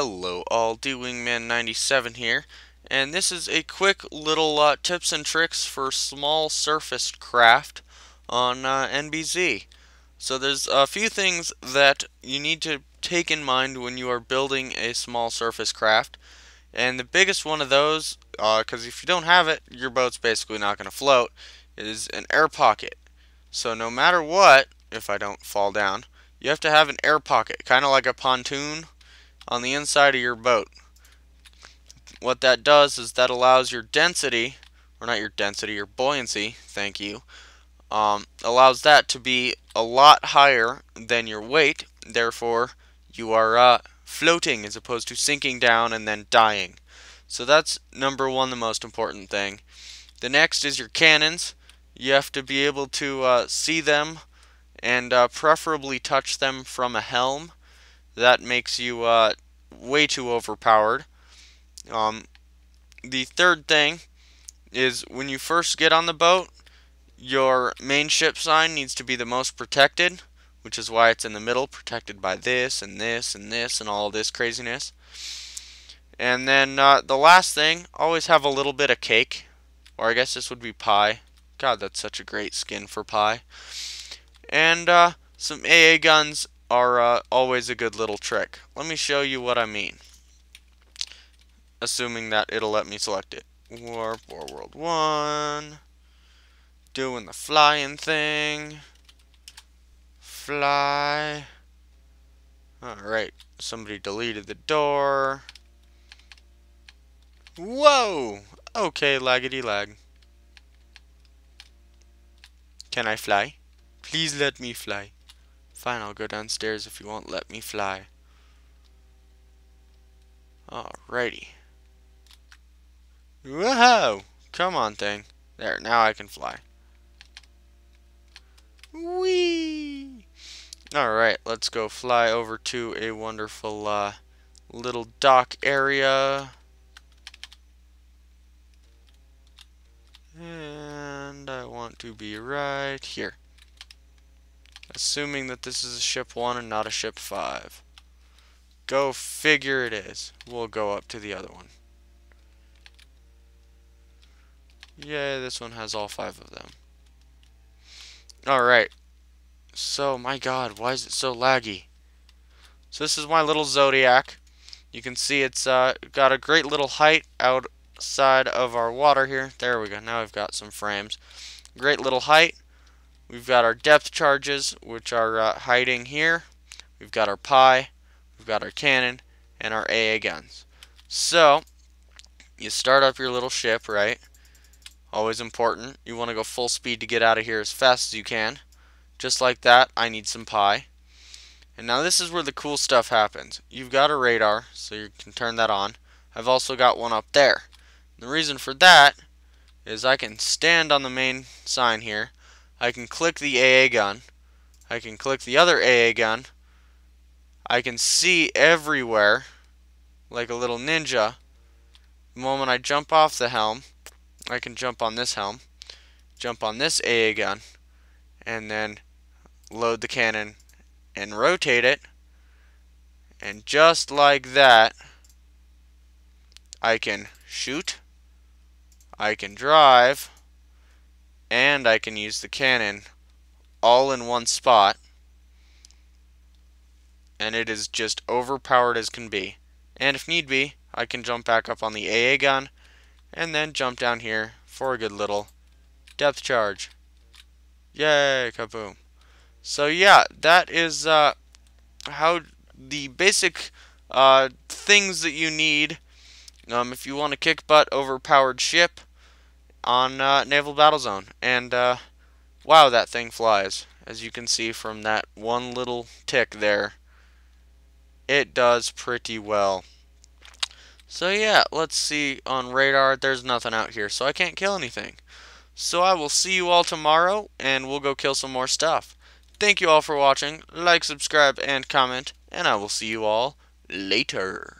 Hello all, DWingman97 here, and this is a quick little uh, tips and tricks for small surface craft on uh, NBZ. So there's a few things that you need to take in mind when you are building a small surface craft. And the biggest one of those, because uh, if you don't have it, your boat's basically not going to float, is an air pocket. So no matter what, if I don't fall down, you have to have an air pocket, kind of like a pontoon on the inside of your boat. What that does is that allows your density, or not your density, your buoyancy, thank you, um, allows that to be a lot higher than your weight. Therefore, you are uh, floating as opposed to sinking down and then dying. So that's number one, the most important thing. The next is your cannons. You have to be able to uh, see them and uh, preferably touch them from a helm that makes you uh, way too overpowered. Um, the third thing is when you first get on the boat, your main ship sign needs to be the most protected, which is why it's in the middle, protected by this and this and this and all this craziness. And then uh, the last thing, always have a little bit of cake, or I guess this would be pie. God, that's such a great skin for pie. And uh, some AA guns are uh, always a good little trick. Let me show you what I mean. Assuming that it'll let me select it. Warp War World 1. Doing the flying thing. Fly. Alright, somebody deleted the door. Whoa! Okay, laggity lag. Can I fly? Please let me fly. Fine, I'll go downstairs if you won't let me fly. Alrighty. Whoa! Come on, thing. There, now I can fly. Whee! Alright, let's go fly over to a wonderful uh, little dock area. And I want to be right here. Assuming that this is a ship 1 and not a ship 5. Go figure it is. We'll go up to the other one. Yeah, this one has all five of them. Alright. So, my god, why is it so laggy? So this is my little Zodiac. You can see it's uh, got a great little height outside of our water here. There we go. Now we've got some frames. Great little height. We've got our depth charges, which are uh, hiding here. We've got our pie, we've got our cannon, and our AA guns. So, you start up your little ship, right? Always important. You want to go full speed to get out of here as fast as you can. Just like that, I need some pie. And now this is where the cool stuff happens. You've got a radar, so you can turn that on. I've also got one up there. The reason for that is I can stand on the main sign here I can click the AA gun. I can click the other AA gun. I can see everywhere like a little ninja. The moment I jump off the helm, I can jump on this helm, jump on this AA gun, and then load the cannon and rotate it. And just like that, I can shoot, I can drive, and I can use the cannon all in one spot and it is just overpowered as can be. And if need be I can jump back up on the AA gun and then jump down here for a good little depth charge. Yay kaboom. So yeah that is uh, how the basic uh, things that you need um, if you want a kick butt overpowered ship on uh, Naval Battlezone. And uh, wow, that thing flies. As you can see from that one little tick there, it does pretty well. So yeah, let's see on radar. There's nothing out here, so I can't kill anything. So I will see you all tomorrow, and we'll go kill some more stuff. Thank you all for watching. Like, subscribe, and comment, and I will see you all later.